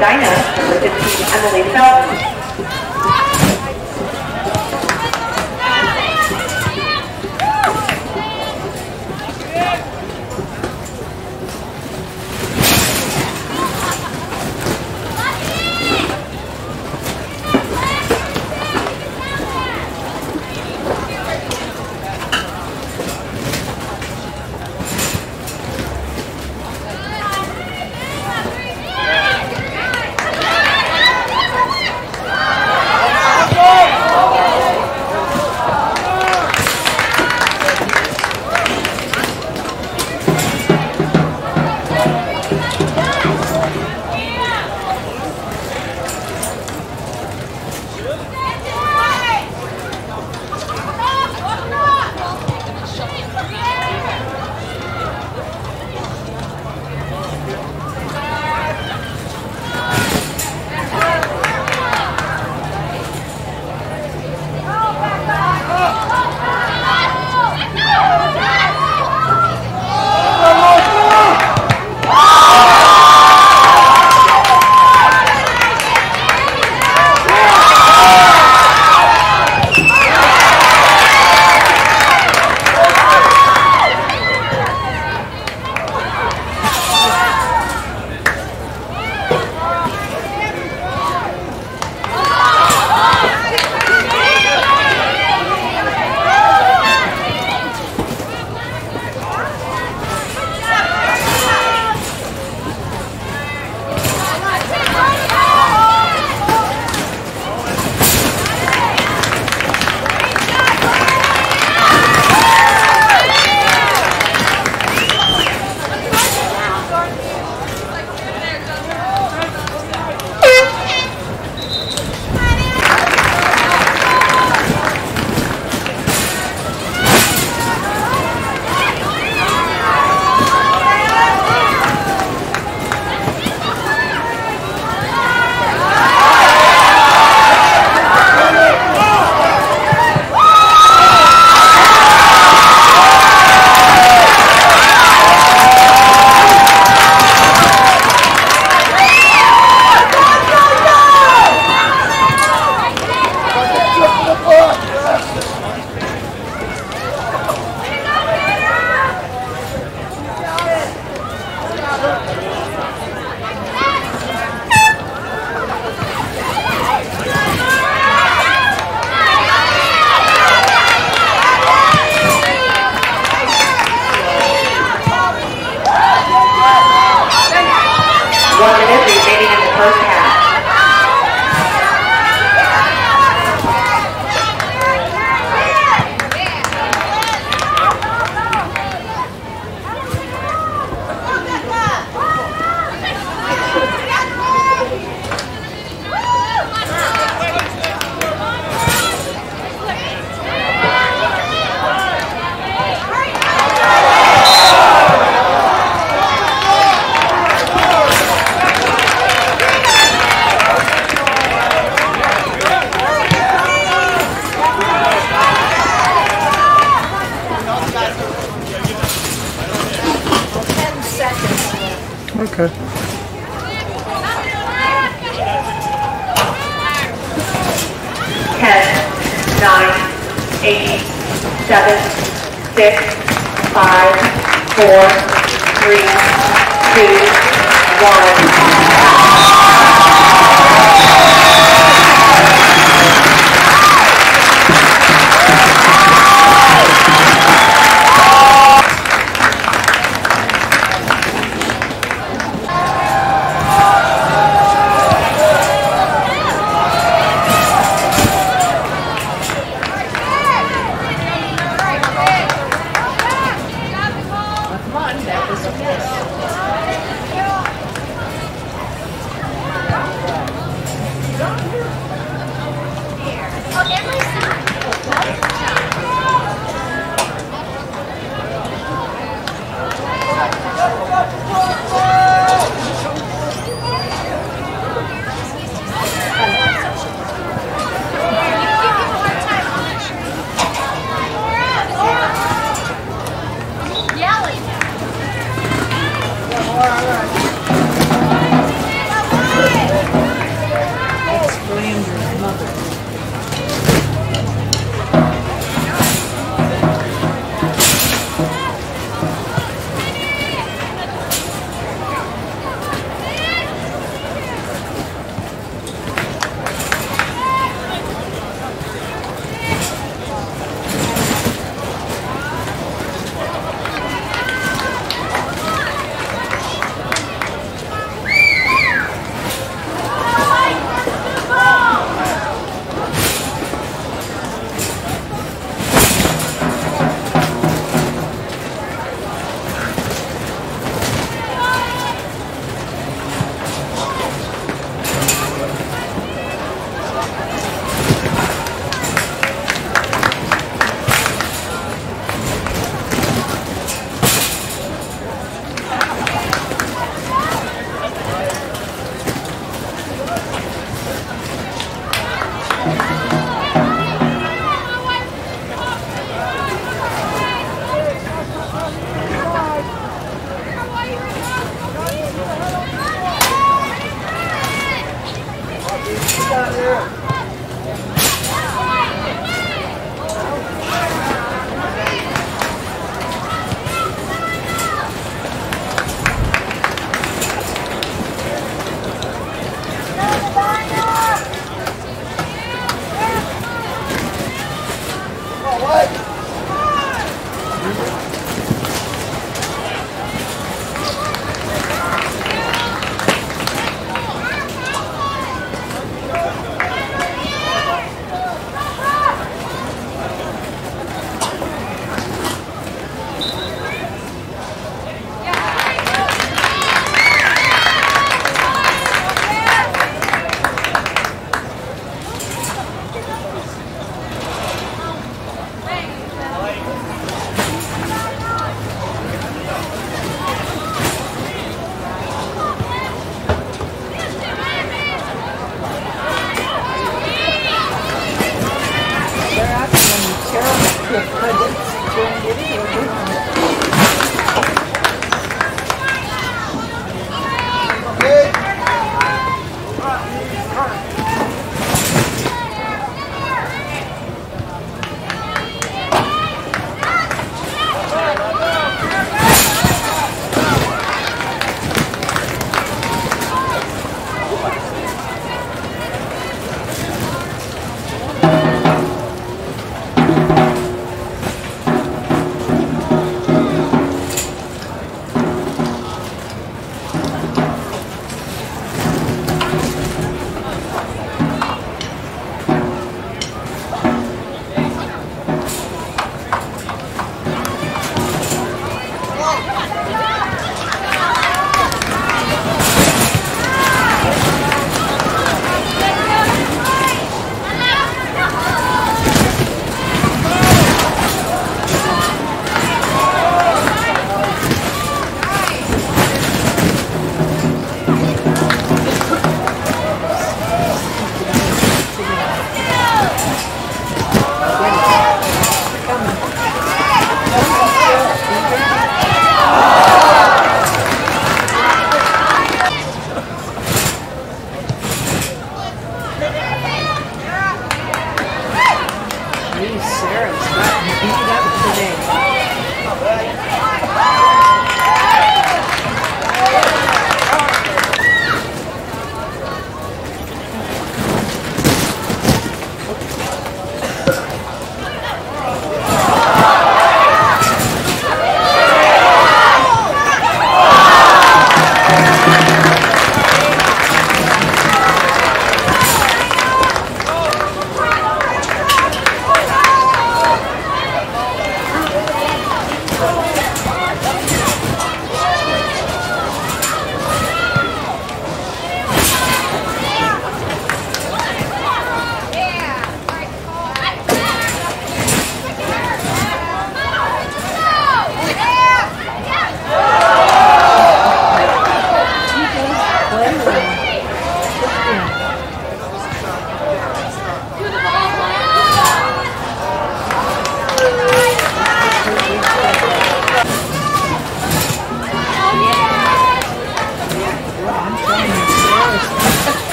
Medina, number 15, Emily Felton.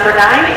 Number nine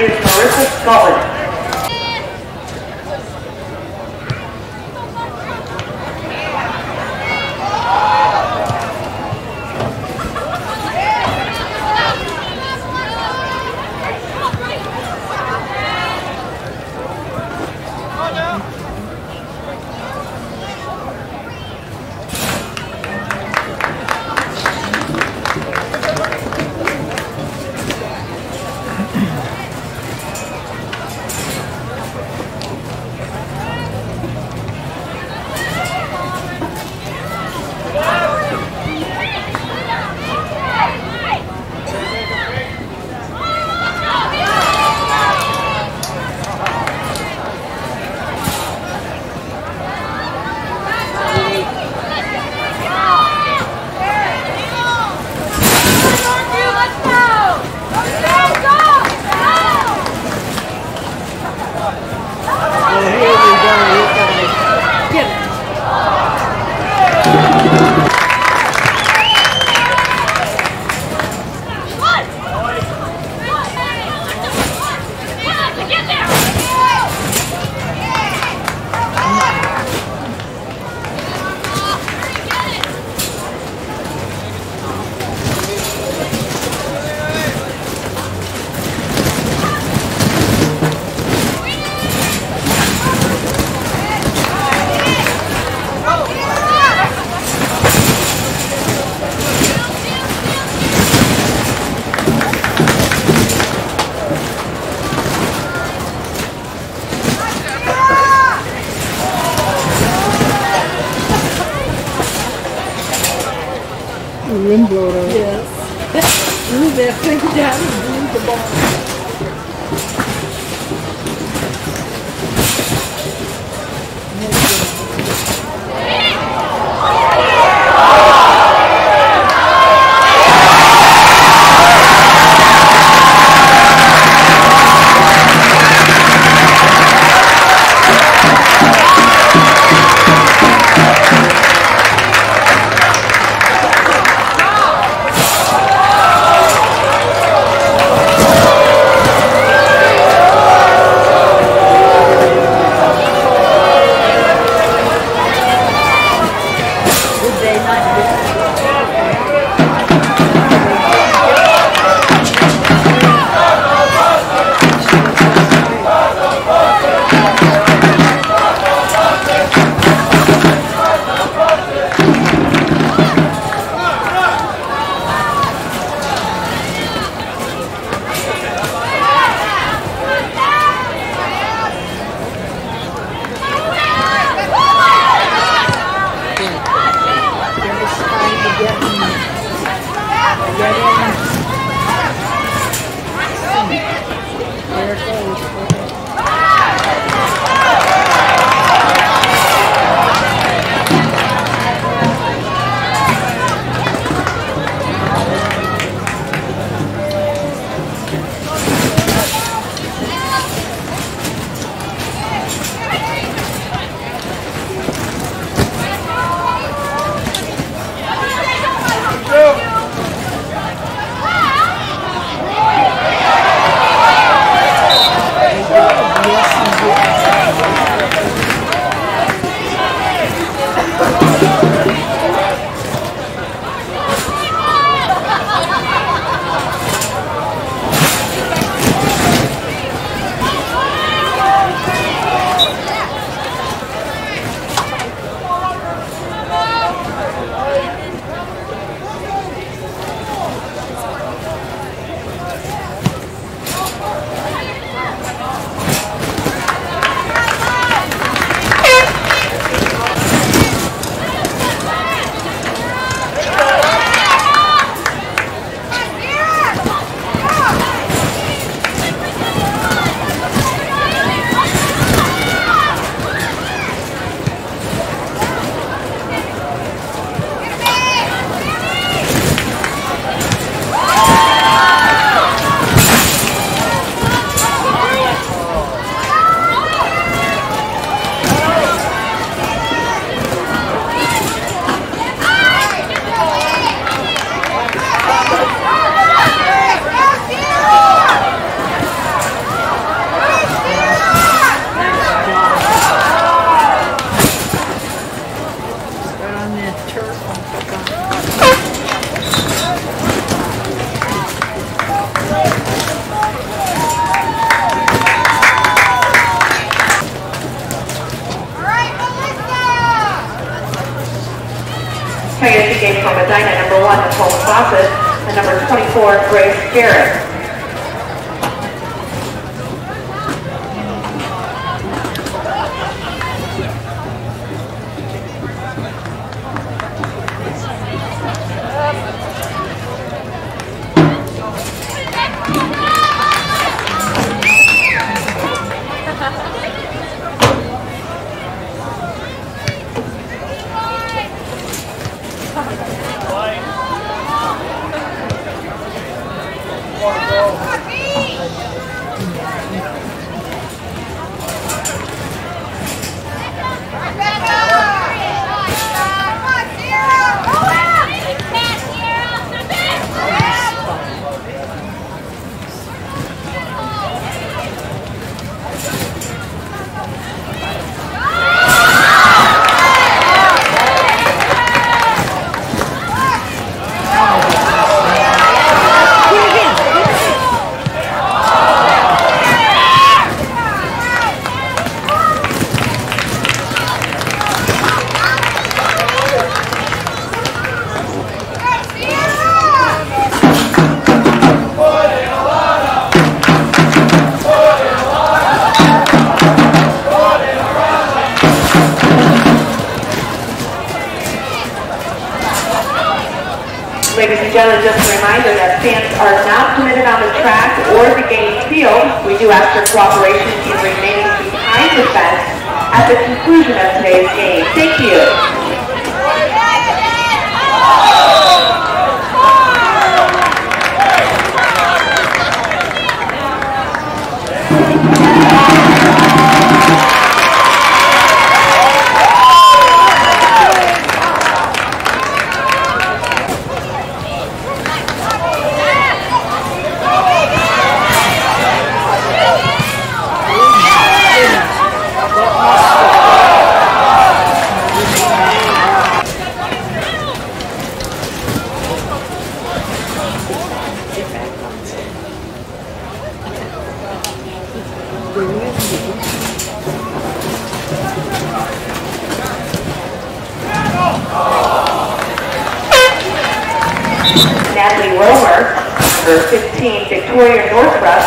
Roller, number 15, Victoria Northrup,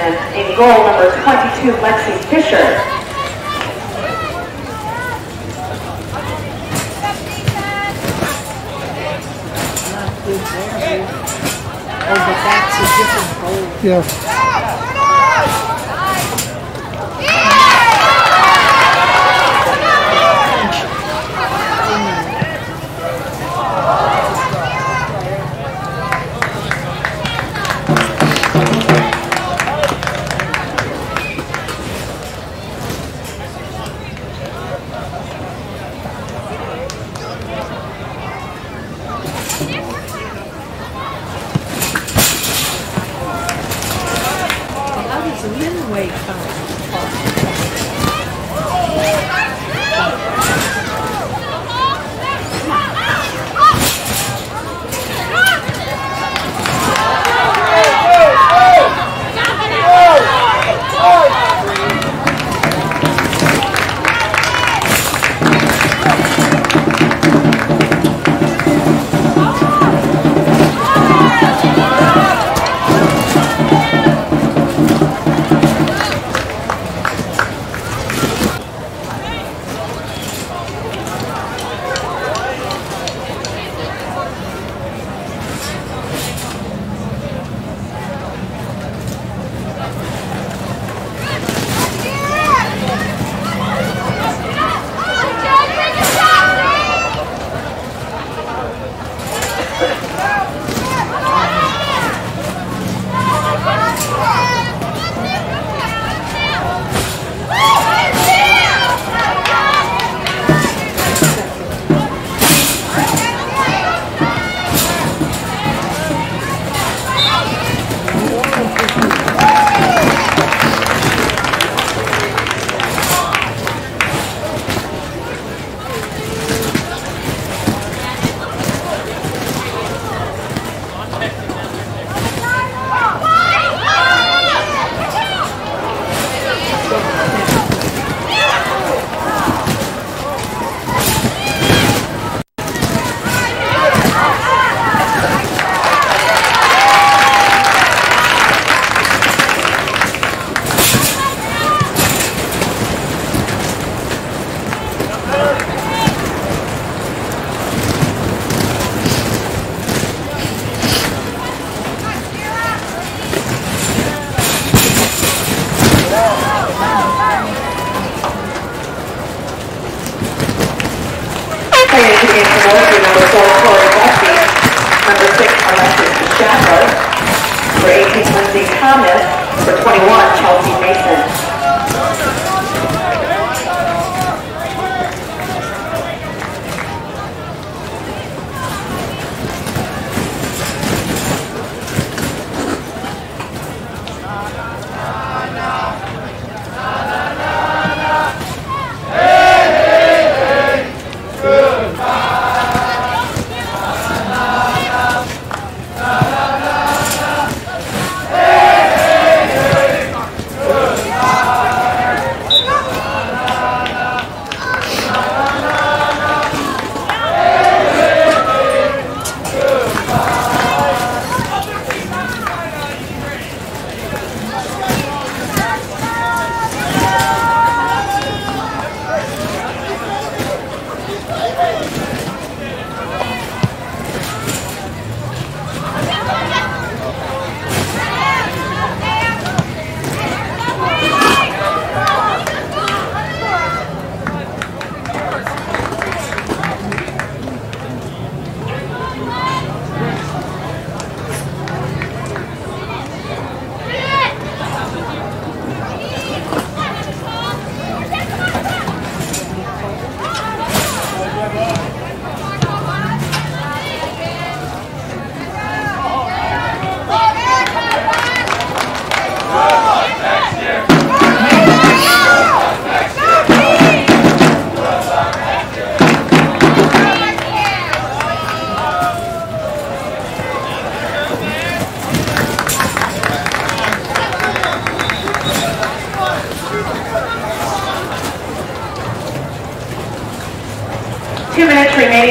and in goal, number 22, Lexi Fisher. Oh, but that's a different goal. Yeah.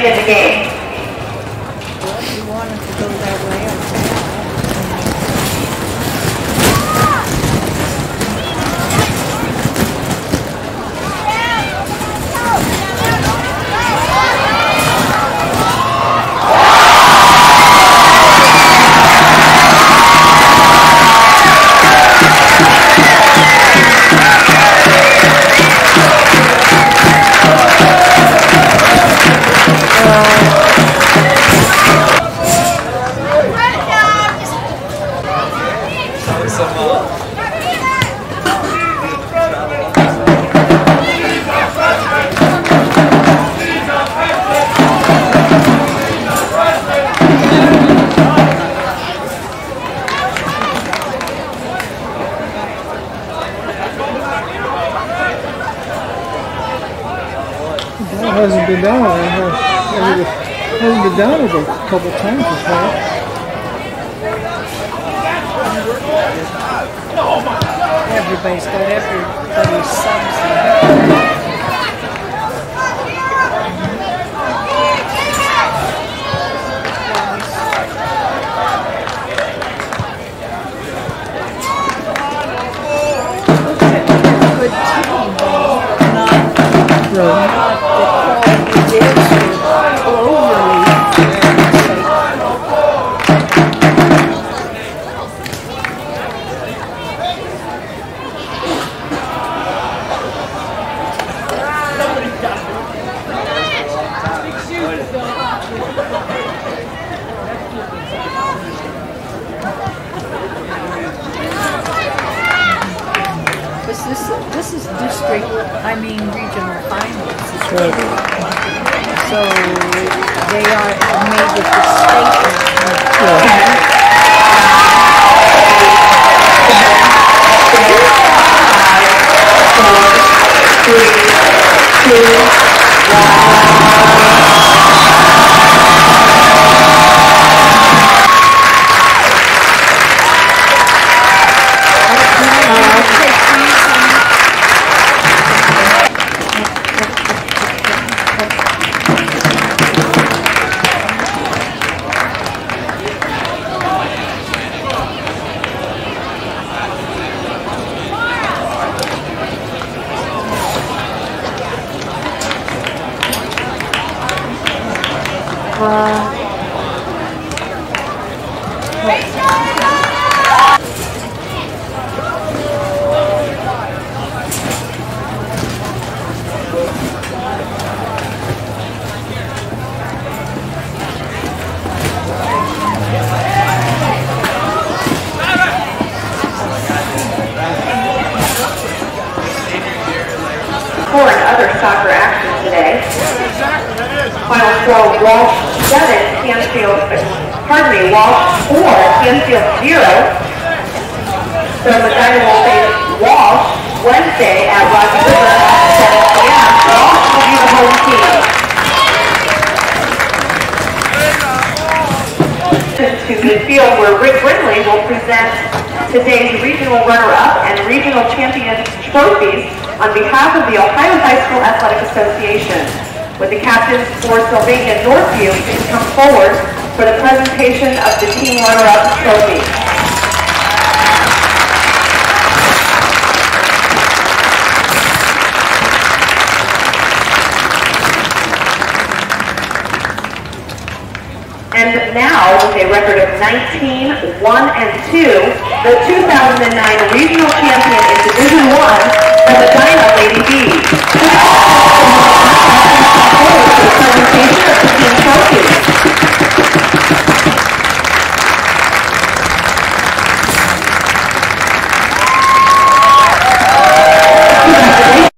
Minutes